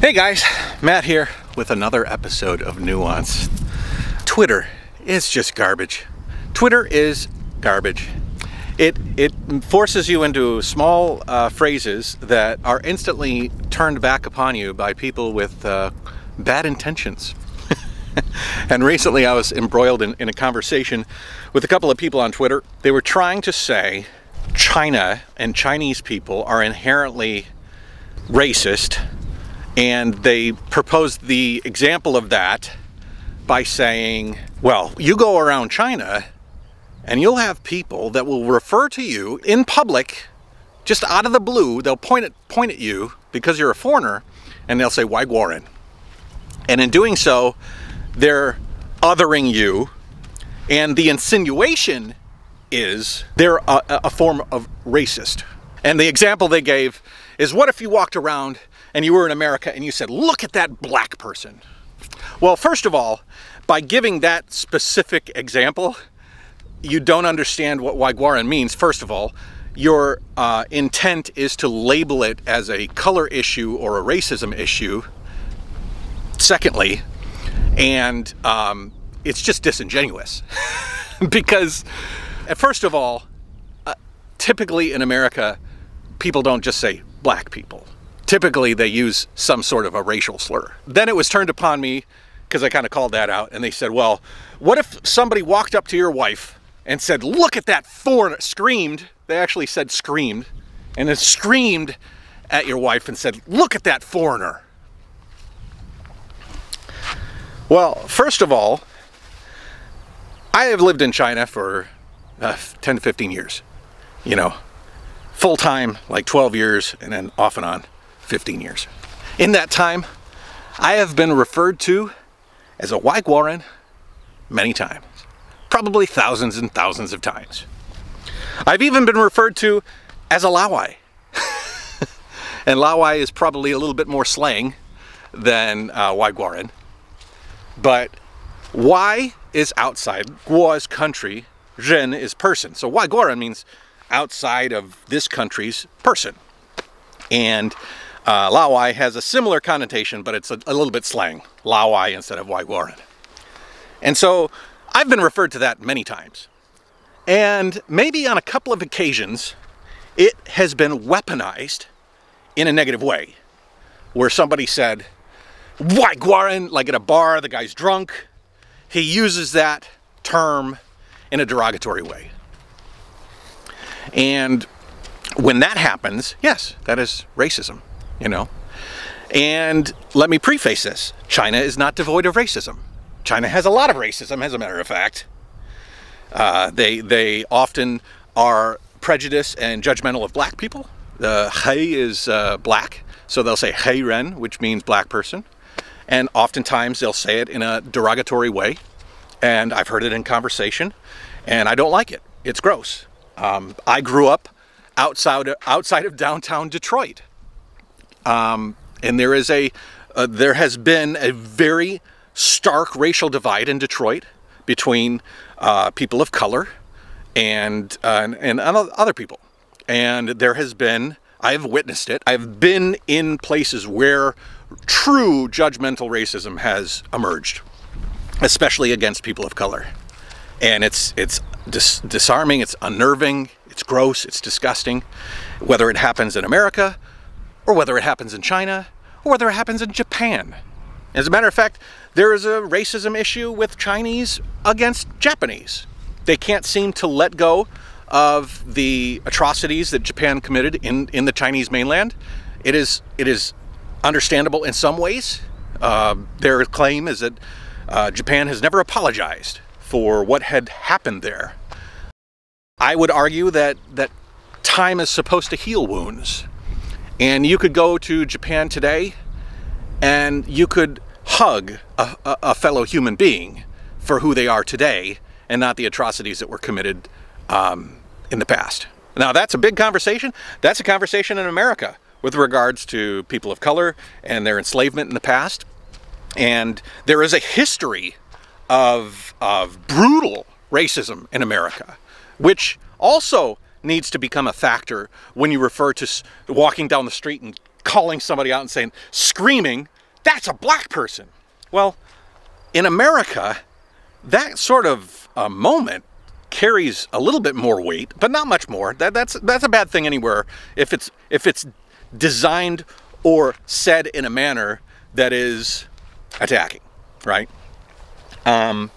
Hey guys, Matt here with another episode of Nuance. Twitter is just garbage. Twitter is garbage. It, it forces you into small uh, phrases that are instantly turned back upon you by people with uh, bad intentions. and recently I was embroiled in, in a conversation with a couple of people on Twitter. They were trying to say China and Chinese people are inherently racist and they proposed the example of that by saying, well, you go around China and you'll have people that will refer to you in public, just out of the blue, they'll point at, point at you because you're a foreigner and they'll say, Waiguoren? And in doing so, they're othering you. And the insinuation is they're a, a form of racist. And the example they gave is what if you walked around and you were in America and you said, look at that black person. Well, first of all, by giving that specific example, you don't understand what Waiguoren means, first of all. Your uh, intent is to label it as a color issue or a racism issue, secondly, and um, it's just disingenuous. because, uh, first of all, uh, typically in America, people don't just say black people typically they use some sort of a racial slur. Then it was turned upon me because I kind of called that out and they said, well, what if somebody walked up to your wife and said, look at that foreigner, screamed, they actually said screamed, and then screamed at your wife and said, look at that foreigner. Well, first of all, I have lived in China for uh, 10 to 15 years, you know, full time, like 12 years, and then off and on. 15 years. In that time, I have been referred to as a Waiguoren many times, probably thousands and thousands of times. I've even been referred to as a Laowai. and Laowai is probably a little bit more slang than uh, Waiguoren. But Y is outside, Guo is country, Ren is person. So Waiguoren means outside of this country's person. And uh, Laowai has a similar connotation, but it's a, a little bit slang. Laowai instead of Waiguoren. And so I've been referred to that many times. And maybe on a couple of occasions, it has been weaponized in a negative way. Where somebody said, Waiguoren, like at a bar, the guy's drunk. He uses that term in a derogatory way. And when that happens, yes, that is racism you know. And let me preface this. China is not devoid of racism. China has a lot of racism, as a matter of fact. Uh, they, they often are prejudiced and judgmental of black people. The He is uh, black, so they'll say He Ren, which means black person. And oftentimes they'll say it in a derogatory way. And I've heard it in conversation, and I don't like it. It's gross. Um, I grew up outside, outside of downtown Detroit. Um, and there is a, uh, there has been a very stark racial divide in Detroit between uh, people of color and, uh, and, and other people. And there has been, I've witnessed it, I've been in places where true judgmental racism has emerged, especially against people of color. And it's, it's dis disarming, it's unnerving, it's gross, it's disgusting, whether it happens in America or whether it happens in China, or whether it happens in Japan. As a matter of fact, there is a racism issue with Chinese against Japanese. They can't seem to let go of the atrocities that Japan committed in, in the Chinese mainland. It is, it is understandable in some ways. Uh, their claim is that uh, Japan has never apologized for what had happened there. I would argue that, that time is supposed to heal wounds. And you could go to Japan today and you could hug a, a, fellow human being for who they are today and not the atrocities that were committed um, in the past. Now that's a big conversation. That's a conversation in America with regards to people of color and their enslavement in the past. And there is a history of, of brutal racism in America, which also needs to become a factor when you refer to walking down the street and calling somebody out and saying, screaming, that's a black person. Well, in America, that sort of uh, moment carries a little bit more weight, but not much more. That, that's that's a bad thing anywhere if it's if it's designed or said in a manner that is attacking, right? Um,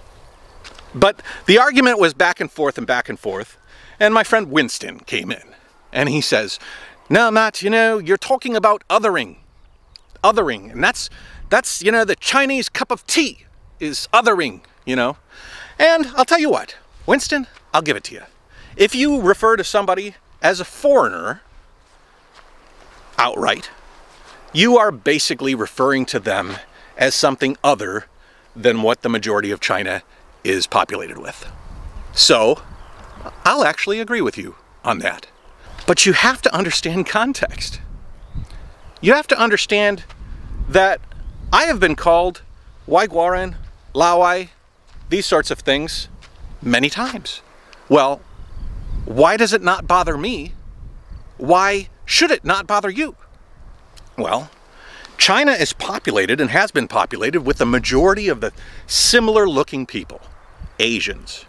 but the argument was back and forth and back and forth, and my friend Winston came in, and he says, "No, Matt, you know, you're talking about othering, othering, and that's that's you know the Chinese cup of tea is othering, you know." And I'll tell you what, Winston, I'll give it to you. If you refer to somebody as a foreigner outright, you are basically referring to them as something other than what the majority of China is populated with. So, I'll actually agree with you on that. But you have to understand context. You have to understand that I have been called Waiguoren, Laowai, these sorts of things many times. Well, why does it not bother me? Why should it not bother you? Well, China is populated and has been populated with the majority of the similar looking people, Asians.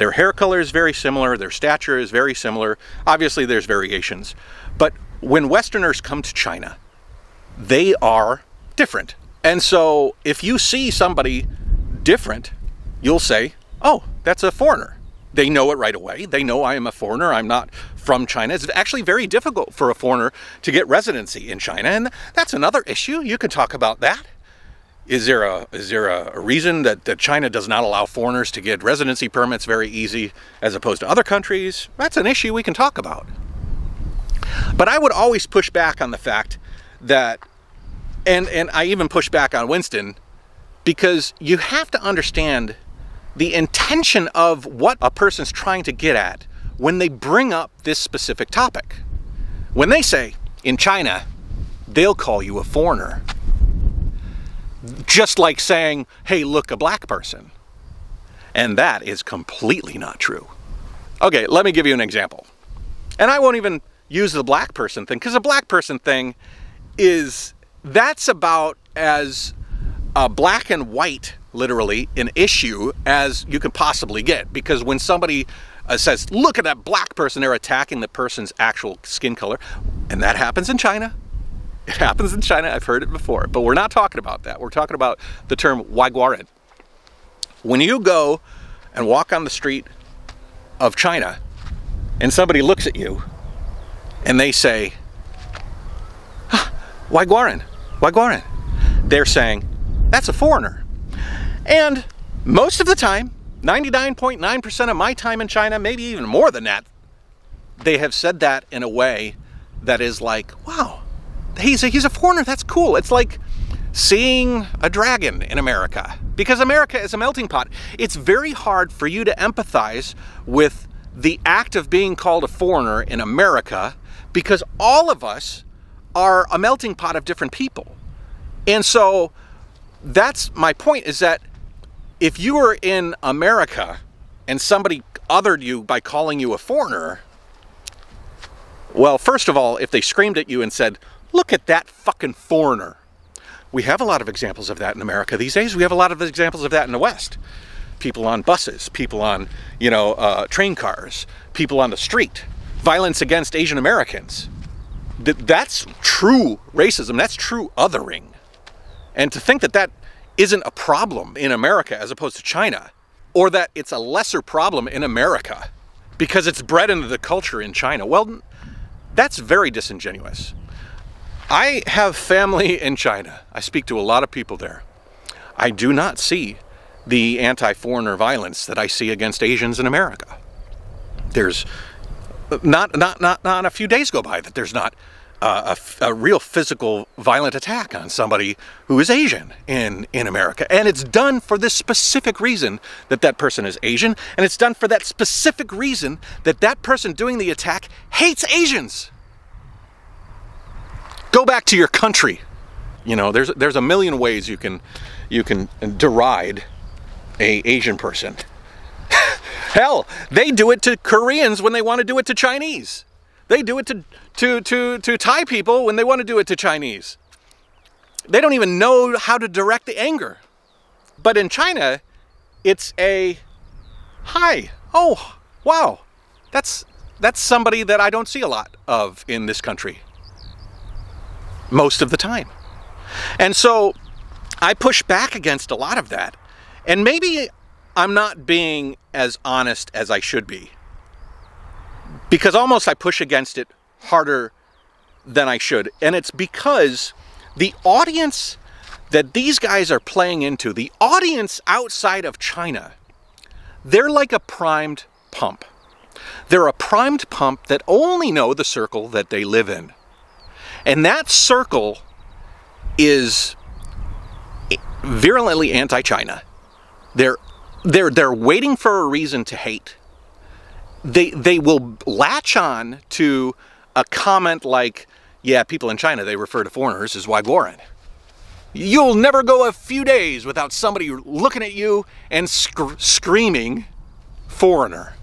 Their hair color is very similar, their stature is very similar. Obviously, there's variations. But when Westerners come to China, they are different. And so if you see somebody different, you'll say, oh, that's a foreigner. They know it right away. They know I am a foreigner. I'm not from China. It's actually very difficult for a foreigner to get residency in China, and that's another issue. You could talk about that. Is there a is there a, reason that, that China does not allow foreigners to get residency permits very easy as opposed to other countries? That's an issue we can talk about. But I would always push back on the fact that and and I even push back on Winston because you have to understand the intention of what a person's trying to get at when they bring up this specific topic. When they say, in China, they'll call you a foreigner. Just like saying, hey, look, a black person. And that is completely not true. Okay, let me give you an example. And I won't even use the black person thing, because the black person thing is, that's about as uh, black and white literally an issue as you can possibly get because when somebody uh, says look at that black person they're attacking the person's actual skin color and that happens in China it happens in China. I've heard it before. But we're not talking about that. We're talking about the term Waiguaran. When you go and walk on the street of China and somebody looks at you and they say ah, Waiguaran they're saying that's a foreigner. And most of the time, 99.9% of my time in China, maybe even more than that, they have said that in a way that is like, wow, he's a, he's a foreigner, that's cool. It's like seeing a dragon in America because America is a melting pot. It's very hard for you to empathize with the act of being called a foreigner in America because all of us are a melting pot of different people. And so that's my point is that if you were in America and somebody othered you by calling you a foreigner, well, first of all, if they screamed at you and said, look at that fucking foreigner. We have a lot of examples of that in America these days. We have a lot of examples of that in the West. People on buses, people on, you know, uh, train cars, people on the street, violence against Asian Americans. That's true racism. That's true othering. And to think that that isn't a problem in America as opposed to China, or that it's a lesser problem in America because it's bred into the culture in China. Well, that's very disingenuous. I have family in China. I speak to a lot of people there. I do not see the anti-foreigner violence that I see against Asians in America. There's not, not, not, not a few days go by that there's not a, a, real physical violent attack on somebody who is Asian in, in America. And it's done for this specific reason that that person is Asian. And it's done for that specific reason that that person doing the attack hates Asians. Go back to your country. You know, there's, there's a million ways you can, you can deride a Asian person. Hell, they do it to Koreans when they want to do it to Chinese. They do it to, to, to, to Thai people when they want to do it to Chinese. They don't even know how to direct the anger. But in China, it's a, hi, oh, wow, that's, that's somebody that I don't see a lot of in this country. Most of the time. And so I push back against a lot of that. And maybe I'm not being as honest as I should be. Because almost I push against it harder than I should. And it's because the audience that these guys are playing into, the audience outside of China, they're like a primed pump. They're a primed pump that only know the circle that they live in. And that circle is virulently anti-China. They're they're they're waiting for a reason to hate. They they will latch on to a comment like, "Yeah, people in China they refer to foreigners as Waiguoren." You'll never go a few days without somebody looking at you and sc screaming, "Foreigner."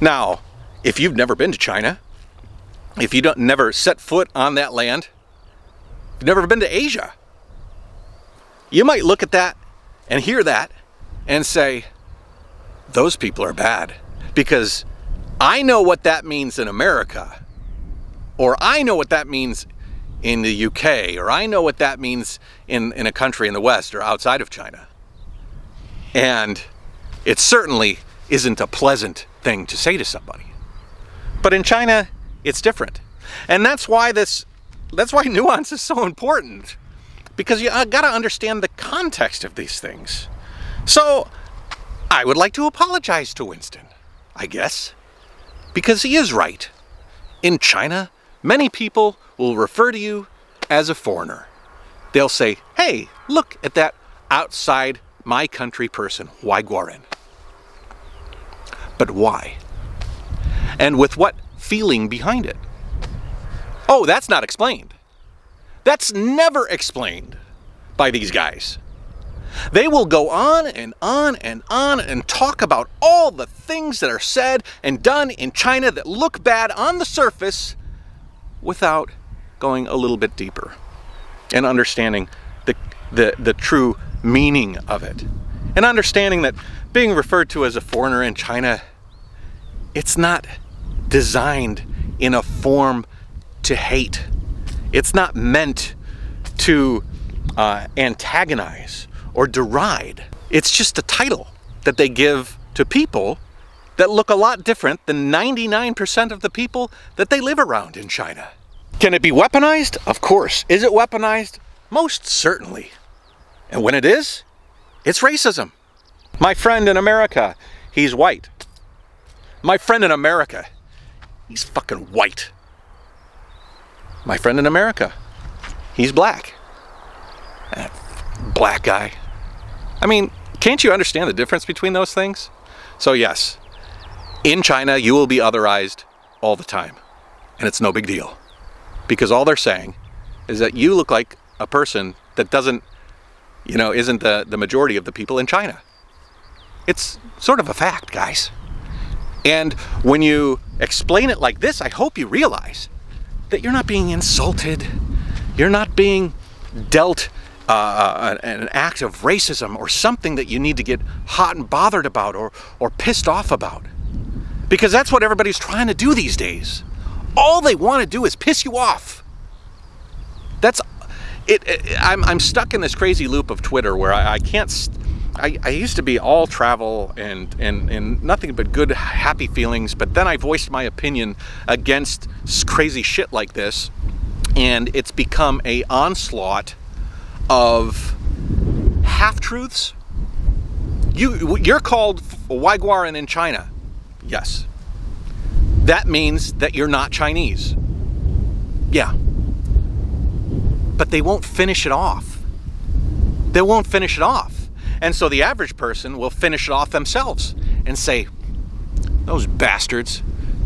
Now, if you've never been to China, if you don't never set foot on that land, you've never been to Asia, you might look at that and hear that and say, those people are bad because I know what that means in America or I know what that means in the UK or I know what that means in, in a country in the West or outside of China. And it certainly isn't a pleasant thing to say to somebody. But in China, it's different. And that's why this that's why nuance is so important because you uh, got to understand the context of these things. So, I would like to apologize to Winston, I guess, because he is right. In China, many people will refer to you as a foreigner. They'll say, hey, look at that outside my country person, Waiguoren. But why? And with what feeling behind it? Oh, that's not explained. That's never explained by these guys. They will go on and on and on and talk about all the things that are said and done in China that look bad on the surface without going a little bit deeper and understanding the, the, the true meaning of it. And understanding that being referred to as a foreigner in China, it's not designed in a form to hate. It's not meant to uh, antagonize or deride. It's just a title that they give to people that look a lot different than 99% of the people that they live around in China. Can it be weaponized? Of course. Is it weaponized? Most certainly. And when it is, it's racism. My friend in America, he's white. My friend in America, he's fucking white my friend in America. He's black. That black guy. I mean, can't you understand the difference between those things? So yes, in China, you will be otherized all the time. And it's no big deal. Because all they're saying is that you look like a person that doesn't, you know, isn't the, the majority of the people in China. It's sort of a fact, guys. And when you explain it like this, I hope you realize that you're not being insulted, you're not being dealt uh, an act of racism or something that you need to get hot and bothered about or, or pissed off about. Because that's what everybody's trying to do these days. All they want to do is piss you off. That's it. it I'm, I'm stuck in this crazy loop of Twitter where I, I can't I, I, used to be all travel and, and, and nothing but good, happy feelings, but then I voiced my opinion against crazy shit like this, and it's become a onslaught of half-truths. You, you're called Waiguoren in China. Yes. That means that you're not Chinese. Yeah. But they won't finish it off. They won't finish it off and so the average person will finish it off themselves and say, those bastards,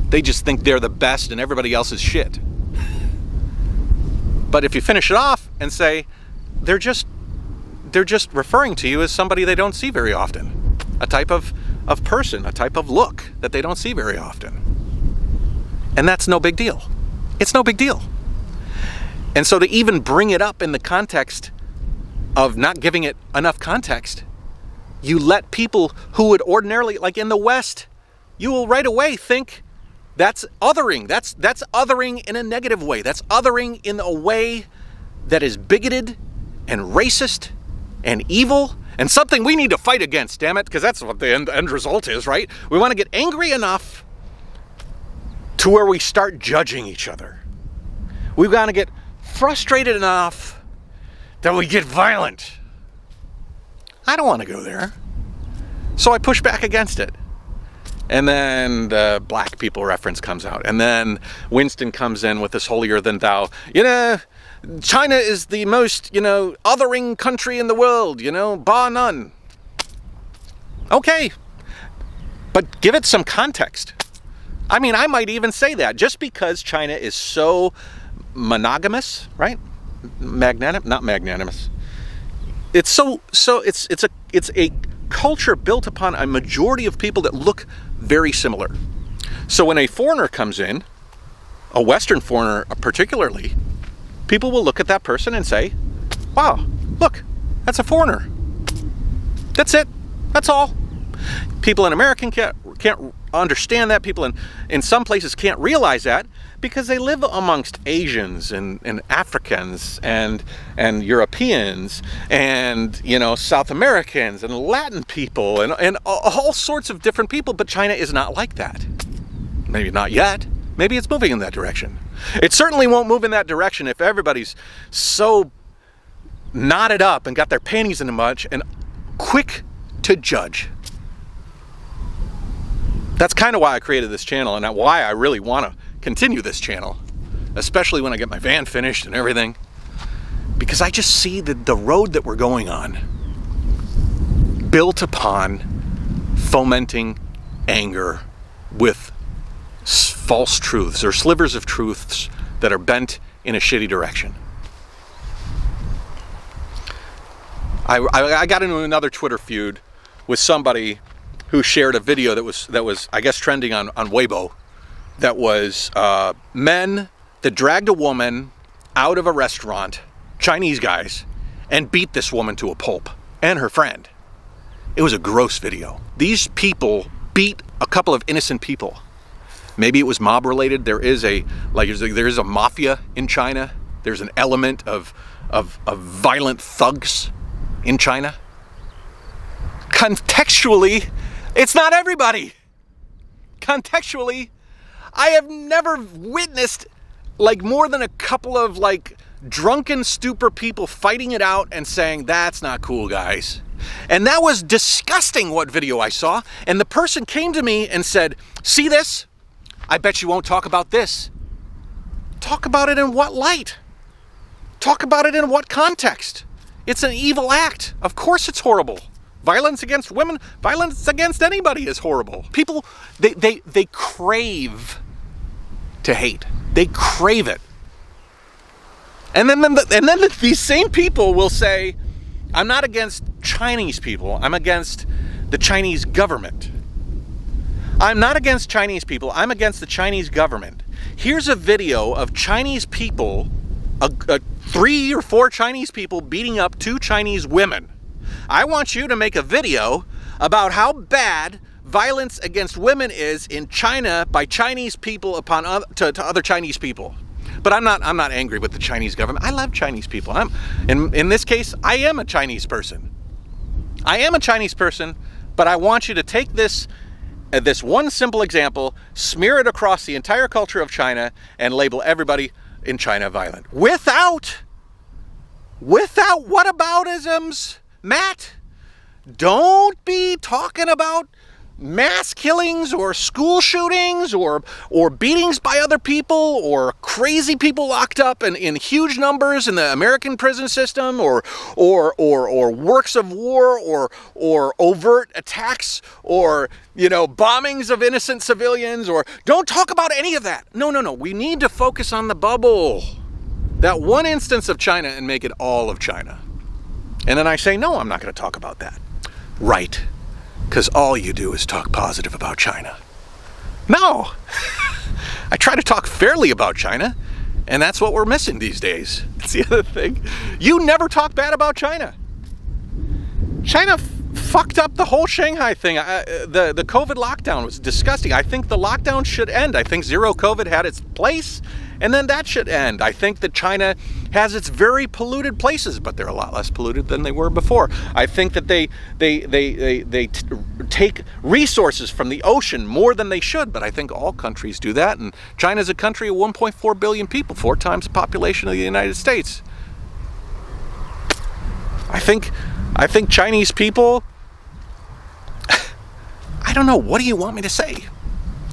they just think they're the best and everybody else is shit. But if you finish it off and say, they're just they're just referring to you as somebody they don't see very often. A type of, of person, a type of look that they don't see very often. And that's no big deal. It's no big deal. And so to even bring it up in the context of not giving it enough context, you let people who would ordinarily, like in the West, you will right away think that's othering. That's that's othering in a negative way. That's othering in a way that is bigoted and racist and evil and something we need to fight against, damn it, because that's what the end, end result is, right? We want to get angry enough to where we start judging each other. We've got to get frustrated enough that we get violent. I don't want to go there. So I push back against it. And then the black people reference comes out. And then Winston comes in with this holier than thou. You know, China is the most, you know, othering country in the world, you know, bar none. Okay. But give it some context. I mean, I might even say that just because China is so monogamous, right? Magnanimous, not magnanimous. It's so so it's it's a it's a culture built upon a majority of people that look very similar. So when a foreigner comes in, a Western foreigner particularly, people will look at that person and say, wow, look, that's a foreigner. That's it. That's all. People in American can't, can't understand that. People in, in some places can't realize that because they live amongst Asians and, and Africans and and Europeans and you know South Americans and Latin people and, and all sorts of different people, but China is not like that. Maybe not yet. Maybe it's moving in that direction. It certainly won't move in that direction if everybody's so knotted up and got their panties in a bunch and quick to judge. That's kind of why I created this channel and why I really want to continue this channel, especially when I get my van finished and everything, because I just see the, the road that we're going on built upon fomenting anger with false truths or slivers of truths that are bent in a shitty direction. I, I, I, got into another Twitter feud with somebody who shared a video that was that was I guess trending on on Weibo that was uh, men that dragged a woman out of a restaurant, Chinese guys, and beat this woman to a pulp and her friend. It was a gross video. These people beat a couple of innocent people. Maybe it was mob related. There is a like there is a mafia in China. There's an element of of, of violent thugs in China. Contextually, it's not everybody. Contextually, I have never witnessed like more than a couple of like drunken stupor people fighting it out and saying that's not cool guys and that was disgusting what video i saw and the person came to me and said see this I bet you won't talk about this. Talk about it in what light? Talk about it in what context? It's an evil act. Of course it's horrible. Violence against women, violence against anybody is horrible. People, they, they, they crave to hate. They crave it. And then, then the, and then these same people will say, I'm not against Chinese people, I'm against the Chinese government. I'm not against Chinese people, I'm against the Chinese government. Here's a video of Chinese people, a, a, three or four Chinese people beating up two Chinese women. I want you to make a video about how bad violence against women is in China by Chinese people upon other, to, to other Chinese people. But I'm not I'm not angry with the Chinese government. I love Chinese people. I'm in in this case I am a Chinese person. I am a Chinese person, but I want you to take this uh, this one simple example, smear it across the entire culture of China, and label everybody in China violent. Without, without whataboutisms, Matt. Don't be talking about mass killings or school shootings or or beatings by other people or crazy people locked up in, in huge numbers in the American prison system or or or or works of war or or overt attacks or you know bombings of innocent civilians or don't talk about any of that. No, no, no. We need to focus on the bubble. That one instance of China and make it all of China. And then I say, no, I'm not going to talk about that. Right because all you do is talk positive about China. No, I try to talk fairly about China, and that's what we're missing these days. That's the other thing. You never talk bad about China. China fucked up the whole Shanghai thing. I, uh, the, the COVID lockdown was disgusting. I think the lockdown should end. I think zero COVID had its place and then that should end. I think that China has its very polluted places, but they're a lot less polluted than they were before. I think that they they they they, they take resources from the ocean more than they should, but I think all countries do that. And China is a country of 1.4 billion people, four times the population of the United States. I think I think Chinese people I don't know, what do you want me to say?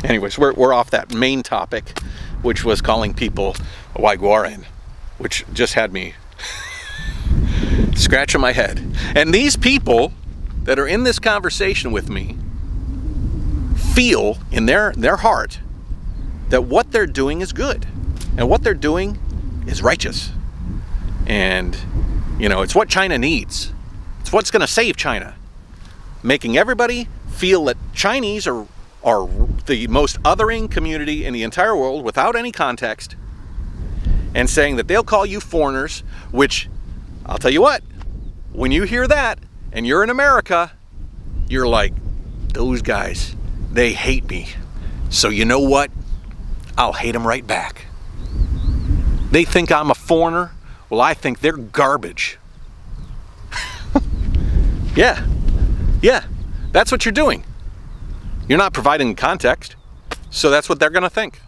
Anyways, we're, we're off that main topic which was calling people Waiguoren, which just had me scratching my head. And these people that are in this conversation with me feel in their, their heart that what they're doing is good and what they're doing is righteous. And, you know, it's what China needs. It's what's going to save China. Making everybody feel that Chinese are are the most othering community in the entire world without any context and saying that they'll call you foreigners, which I'll tell you what, when you hear that and you're in America, you're like, those guys, they hate me. So you know what? I'll hate them right back. They think I'm a foreigner. Well, I think they're garbage. yeah. Yeah. That's what you're doing. You're not providing context. So that's what they're going to think.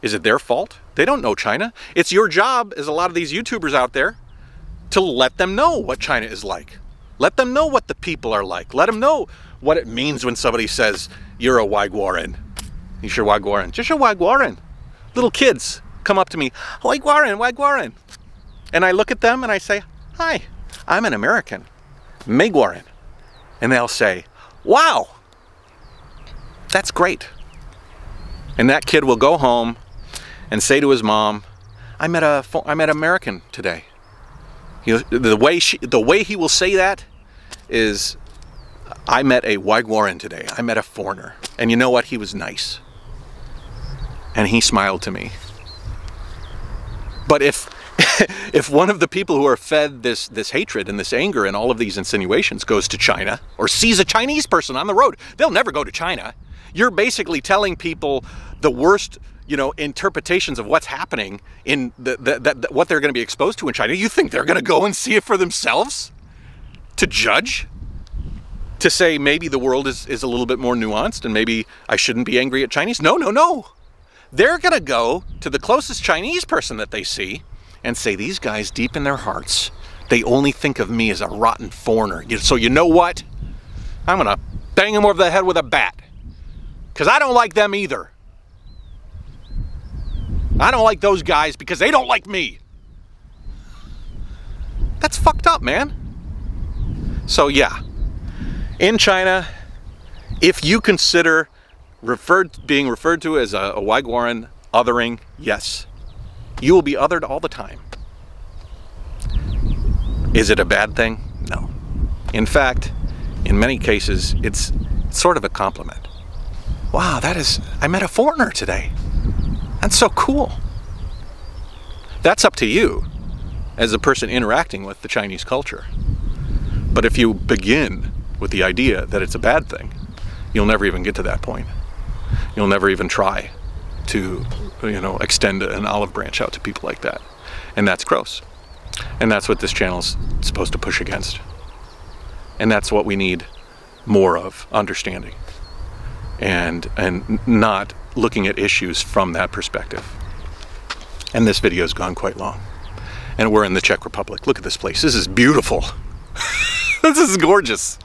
Is it their fault? They don't know China. It's your job, as a lot of these YouTubers out there, to let them know what China is like. Let them know what the people are like. Let them know what it means when somebody says, you're a Waiguoren. You're sure Waiguoren? Just a Waiguoren. Little kids come up to me, Waiguoren, Waiguoren. And I look at them and I say, hi, I'm an American, Meiguoren. And they'll say, wow, that's great. And that kid will go home and say to his mom, I met a I met an American today. He, the way she, the way he will say that is, I met a Waiguoren today. I met a foreigner, and you know what? He was nice, and he smiled to me. But if if one of the people who are fed this this hatred and this anger and all of these insinuations goes to China or sees a Chinese person on the road, they'll never go to China you're basically telling people the worst you know interpretations of what's happening in the, the, the, what they're going to be exposed to in China. You think they're going to go and see it for themselves to judge? To say maybe the world is, is a little bit more nuanced and maybe I shouldn't be angry at Chinese? No, no, no. They're going to go to the closest Chinese person that they see and say, These guys, deep in their hearts, they only think of me as a rotten foreigner. So, you know what? I'm going to bang them over the head with a bat. Because I don't like them either. I don't like those guys because they don't like me. That's fucked up, man. So yeah, in China, if you consider referred being referred to as a, a Waiguoren othering, yes, you will be othered all the time. Is it a bad thing? No. In fact, in many cases, it's sort of a compliment wow, that is, I met a foreigner today. That's so cool. That's up to you as a person interacting with the Chinese culture. But if you begin with the idea that it's a bad thing, you'll never even get to that point. You'll never even try to, you know, extend an olive branch out to people like that. And that's gross. And that's what this channel is supposed to push against. And that's what we need more of, understanding and and not looking at issues from that perspective. And this video has gone quite long. And we're in the Czech Republic. Look at this place. This is beautiful. this is gorgeous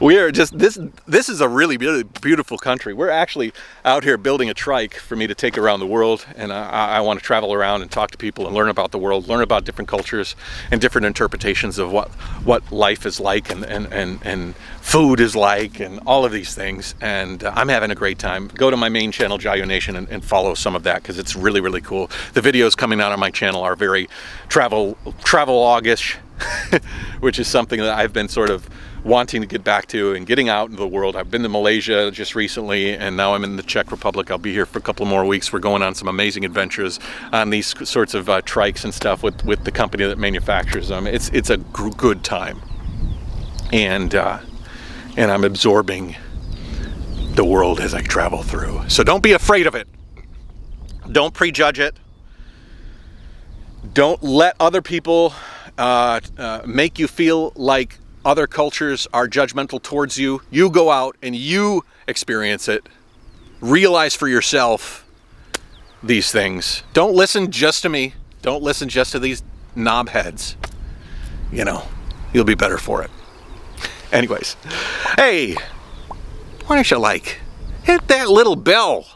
we are just this this is a really beautiful country. We're actually out here building a trike for me to take around the world and I, I, want to travel around and talk to people and learn about the world learn about different cultures and different interpretations of what what life is like and and and, and food is like and all of these things. And uh, I'm having a great time. Go to my main channel JaYoe Nation and, and follow some of that because it's really really cool. The videos coming out on my channel are very travel travel logish which is something that I've been sort of wanting to get back to and getting out into the world. I've been to Malaysia just recently, and now I'm in the Czech Republic. I'll be here for a couple more weeks. We're going on some amazing adventures on these sorts of uh, trikes and stuff with, with the company that manufactures them. It's it's a good time, and uh, and I'm absorbing the world as I travel through. So don't be afraid of it. Don't prejudge it. Don't let other people uh, uh, make you feel like other cultures are judgmental towards you. You go out and you experience it. Realize for yourself these things. Don't listen just to me. Don't listen just to these knobheads. You know, you'll be better for it. Anyways, hey, why don't you like hit that little bell?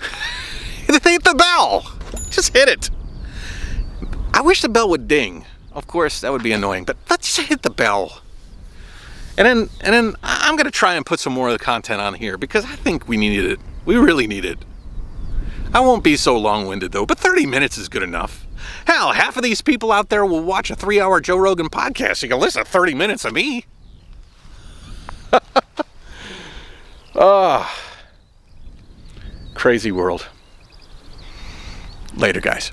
hit the bell. Just hit it. I wish the bell would ding. Of course, that would be annoying, but let's hit the bell. And then, and then I'm gonna try and put some more of the content on here because I think we needed it. We really need it. I won't be so long-winded though, but 30 minutes is good enough. Hell, half of these people out there will watch a three-hour Joe Rogan podcast. You can listen to 30 minutes of me. Ah, oh, crazy world. Later, guys.